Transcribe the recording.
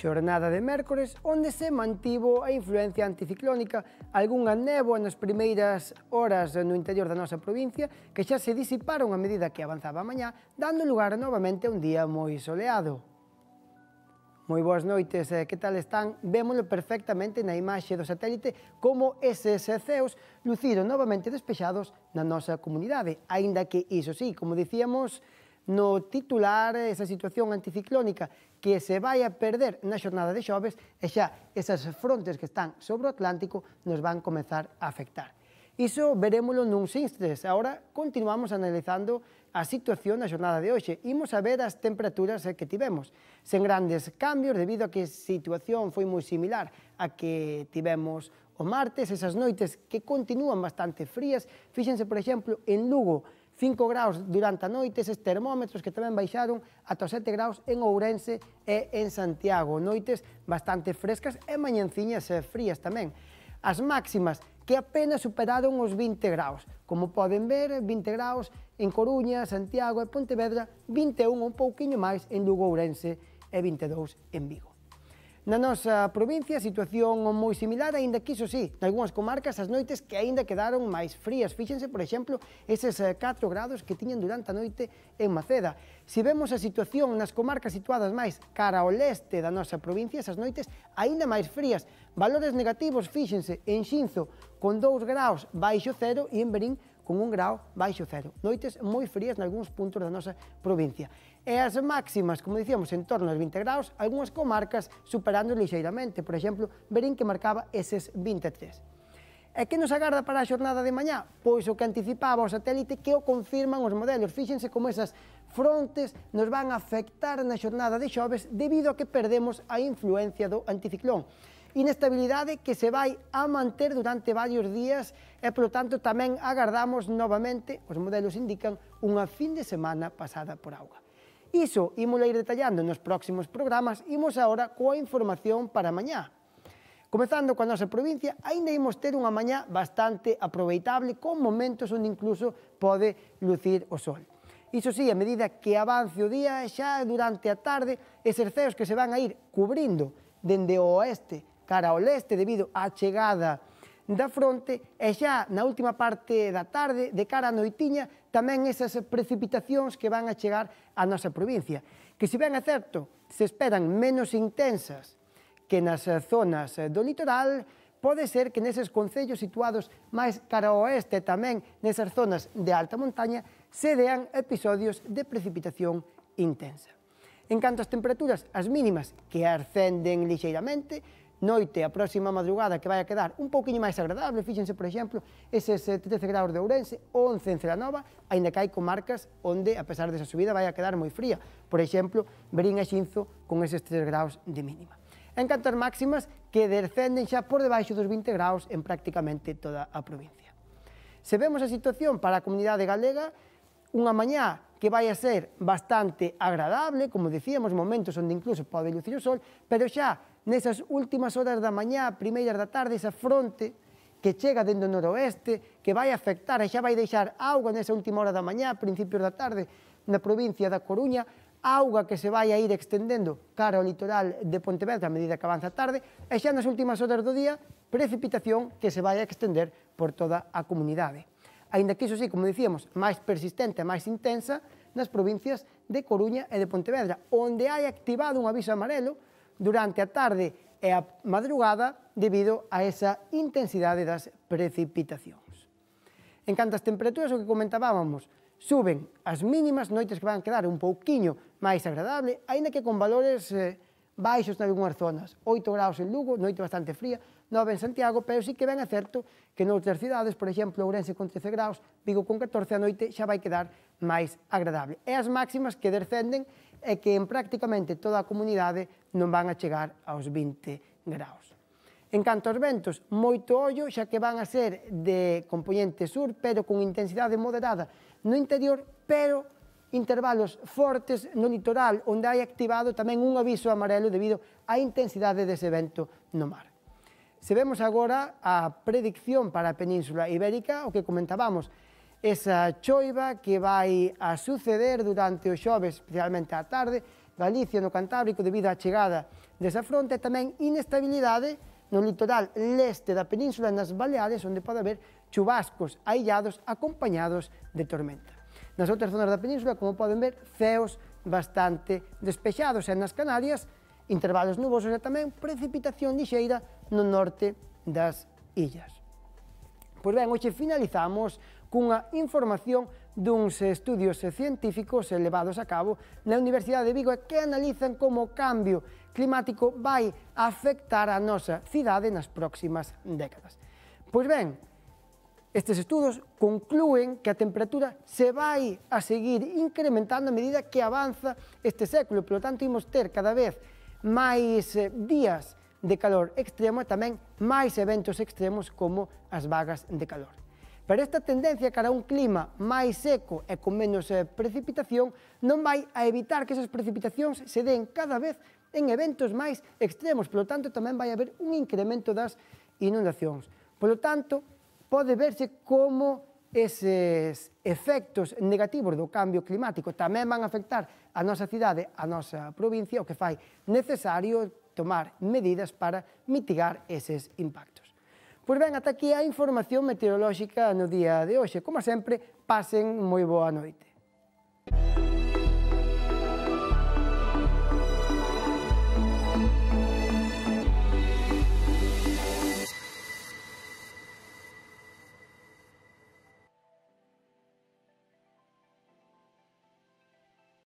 xornada de mércores, onde se mantivo a influencia anticiclónica, algunha néboa nas primeiras horas no interior da nosa provincia, que xa se disiparon a medida que avanzaba a mañá, dando lugar novamente a un día moi soleado. Moi boas noites, eh, que tal están? Vémolo perfectamente na imaxe do satélite como eses eh, ceos luciron novamente despexados na nosa comunidade, aínda que, iso sí, como dicíamos, no titular esa situación anticiclónica que se vai a perder na xornada de xoves e xa esas frontes que están sobre o Atlántico nos van comezar a afectar. Iso verémolo nuns instres. Ahora continuamos analizando a situación na xornada de hoxe. Imos a ver as temperaturas eh, que tivemos. Sen grandes cambios, debido a que a situación foi moi similar a que tivemos o martes, esas noites que continúan bastante frías. Fíxense, por exemplo, en Lugo, 5 graus durante a noite, eses termómetros que tamén baixaron ata 7 graus en Ourense e en Santiago. Noites bastante frescas e mañanciñas e frías tamén. As máximas que apenas superaron os 20 graus. Como poden ver, 20 graus en Coruña, Santiago e Pontevedra, 21 un pouquiño máis en Lugo Ourense e 22 en Vigo. Na nosa provincia, situación moi similar, aínda que iso sí, nalgúnas comarcas as noites que aínda quedaron máis frías. Fíxense, por exemplo, eses 4 eh, grados que tiñan durante a noite en Maceda. Se vemos a situación nas comarcas situadas máis cara ao leste da nosa provincia, esas noites aínda máis frías. Valores negativos, fíxense, en Xinzo con 2 graus baixo cero e en Berín con un grau baixo cero. Noites moi frías nalgúns puntos da nosa provincia. E as máximas, como dicíamos, en torno aos 20 graus, algunhas comarcas superando lixeiramente. Por exemplo, Berín que marcaba eses 23. E que nos agarda para a xornada de mañá? Pois o que anticipaba o satélite que o confirman os modelos. Fíxense como esas frontes nos van a afectar na xornada de xoves debido a que perdemos a influencia do anticiclón inestabilidade que se vai a manter durante varios días e, polo tanto, tamén agardamos novamente, os modelos indican, unha fin de semana pasada por auga. Iso imos ir detallando nos próximos programas, imos agora coa información para mañá. Comezando coa nosa provincia, aínda imos ter unha mañá bastante aproveitable, con momentos onde incluso pode lucir o sol. Iso sí, a medida que avance o día, xa durante a tarde, eses ceos que se van a ir cubrindo dende o oeste cara ao leste debido á chegada da fronte e xa na última parte da tarde, de cara a noitiña, tamén esas precipitacións que van a chegar á nosa provincia, que se ben é certo, se esperan menos intensas que nas zonas do litoral, pode ser que neses concellos situados máis cara ao oeste tamén nesas zonas de alta montaña se dean episodios de precipitación intensa. En canto ás temperaturas, as mínimas que ascenden lixeiramente, noite, a próxima madrugada, que vai a quedar un pouquinho máis agradable, fíxense, por exemplo, eses 13 graus de Ourense, 11 en Celanova, aínda que hai comarcas onde, a pesar desa subida, vai a quedar moi fría. Por exemplo, Berín e Xinzo con eses 3 graus de mínima. En canto ás máximas, que descenden xa por debaixo dos 20 graus en prácticamente toda a provincia. Se vemos a situación para a comunidade galega, unha mañá que vai a ser bastante agradable, como dicíamos, momentos onde incluso pode lucir o sol, pero xa nesas últimas horas da mañá, primeiras da tarde, esa fronte que chega dentro do noroeste, que vai afectar e xa vai deixar auga nesa última hora da mañá, principios da tarde, na provincia da Coruña, auga que se vai a ir extendendo cara ao litoral de Pontevedra a medida que avanza a tarde, e xa nas últimas horas do día, precipitación que se vai a extender por toda a comunidade. Ainda que iso sí, como dicíamos, máis persistente e máis intensa nas provincias de Coruña e de Pontevedra, onde hai activado un aviso amarelo durante a tarde e a madrugada debido a esa intensidade das precipitacións. En canto ás temperaturas, o que comentábamos, suben as mínimas noites que van quedar un pouquiño máis agradable, aínda que con valores eh, baixos en algunhas zonas. 8 graus en Lugo, noite bastante fría, 9 en Santiago, pero sí que ben é certo que noutras cidades, por exemplo, Ourense con 13 graus, Vigo con 14 a noite, xa vai quedar máis agradable. E as máximas que descenden é que en prácticamente toda a comunidade non van a chegar aos 20 graus. En canto aos ventos, moito ollo, xa que van a ser de componente sur, pero con intensidade moderada no interior, pero intervalos fortes no litoral, onde hai activado tamén un aviso amarelo debido á intensidade dese vento no mar. Se vemos agora a predicción para a Península Ibérica, o que comentábamos, esa choiva que vai a suceder durante o xoves, especialmente á tarde, Galicia no Cantábrico debido á chegada desa fronte e tamén inestabilidade no litoral leste da península nas Baleares onde pode haber chubascos aillados acompañados de tormenta. Nas outras zonas da península, como poden ver, ceos bastante despexados e nas Canarias intervalos nubosos e tamén precipitación lixeira no norte das illas. Pois ben, hoxe finalizamos cunha información duns estudios científicos elevados a cabo na Universidade de Vigo e que analizan como o cambio climático vai afectar a nosa cidade nas próximas décadas. Pois ben, estes estudos conclúen que a temperatura se vai a seguir incrementando a medida que avanza este século, polo tanto, imos ter cada vez máis eh, días de calor extremo e tamén máis eventos extremos como as vagas de calor. Pero esta tendencia cara a un clima máis seco e con menos eh, precipitación non vai a evitar que esas precipitacións se den cada vez en eventos máis extremos, polo tanto tamén vai haber un incremento das inundacións. Polo tanto, pode verse como eses efectos negativos do cambio climático tamén van afectar a nosa cidade, a nosa provincia, o que fai necesario tomar medidas para mitigar eses impactos. Pois ben, ata aquí a información meteorolóxica no día de hoxe. Como sempre, pasen moi boa noite.